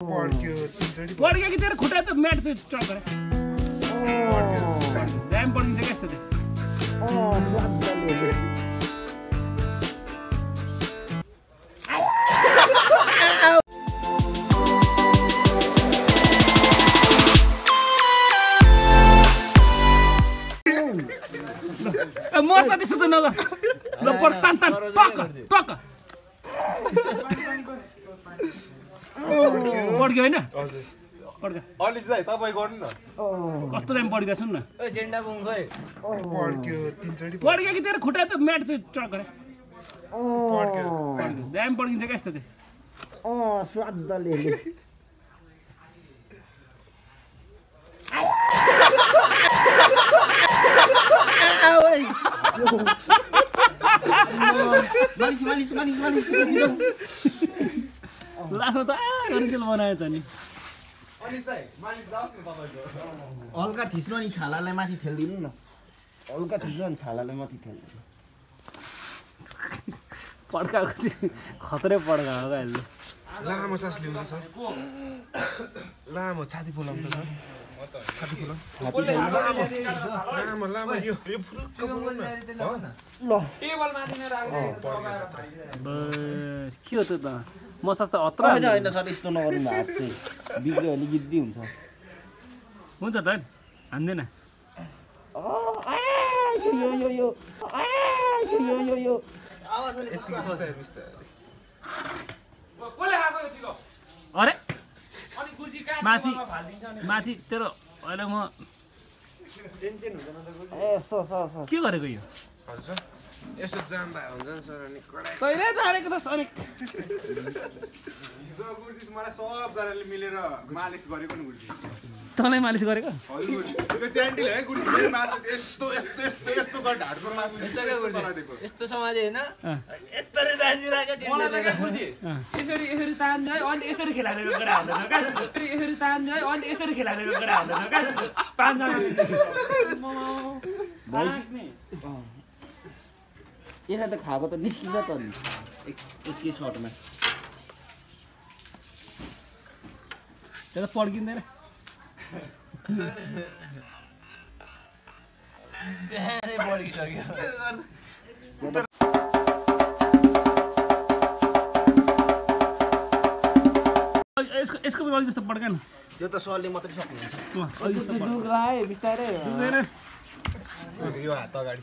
पड्क्यो कि तेरो खुट्टा त म्याट चक्कर ड्याम पड्किन्छ क्या यस्तो चाहिँ मर्छ त्यस्तो त नगर ल पढ तान तान टक्क टक्क पड्क्यो होइन? कस्तो राम्रो पड्क्यो सुन न। पड्क्यो कि तेरो खुट्टा त म्याट चाहिँ चढ्क दाम पड्किन्छ क्या यस्तो चाहिँ? मालिस मालिस मालिस मालिस लासमा त बनाएछ नि। हल्का थिच्नु अनि छालालाई माथि खेलिदिनु न। हल्का थिच्नु अनि छालालाई माथि खेलिदिनु पड्काएको चाहिँ खत्रै पड्काएको क्या अहिले। लामो सास लिनु सर। लामो छाती फुलाउनु त सर। के हो त्यो त? म सस्तो हत्र होइन सर यस्तो नगर्नु हात चाहिँ। बिग्रियो भने गिद्दी हुन्छ हुन्छ त हान्दैन। अरे माथि माथि तेरो अहिले म के गरेको यो? यसो जान्दा हुन्छ नि सर अनि कडा तैँले जानेको छस् अनि जो गुरुजी मलाई सब गरेर मिलेर मालिस गरेको नि गुरुजी तँलाई मालिस गरेको है गुरुजी मासु यस्तो यस्तो यस्तो मासु समाधि होइन गुरुजी। यसरी अन्त यसरी खेलाइदिएको कुरा हुँदैन क्या यसरी यसरी तान्दै अन्त यसरी खेलाइदिएको कुरा हुँदैन क्या पाँचजना यसलाई त खाएको त निस्किन्छ त नि। एक एकै सर्टमा त्यो त पड्किँदैन। बढिसक्यो यसको यसको पनि अलिक जस्तो पड्का न यो त सरले मात्रै सक्नुहुन्छ। बिस्तारै। यो हात अगाडि।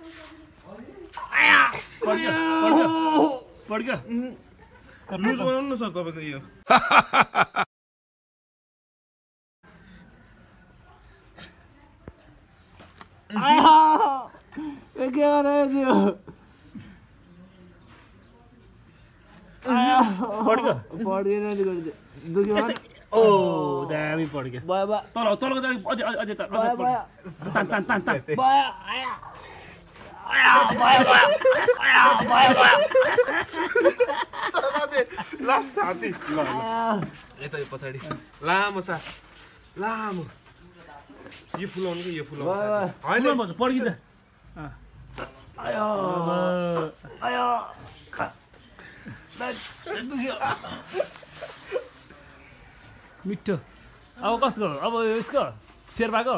लुज बनाउनु न सर तपाईँको यो। के गरायो दामी पड्क्यो तल तलको चाहिँ अझै अझै त तान तान तान तान। छाती ल यता यो पछाडि लामो सास लामो यो फुलाउनु कि यो फुलाउनु। होइन पड्किन्छ अँ। आयो आयो मिठो। अब कसको अब यसको? शेर्पाको?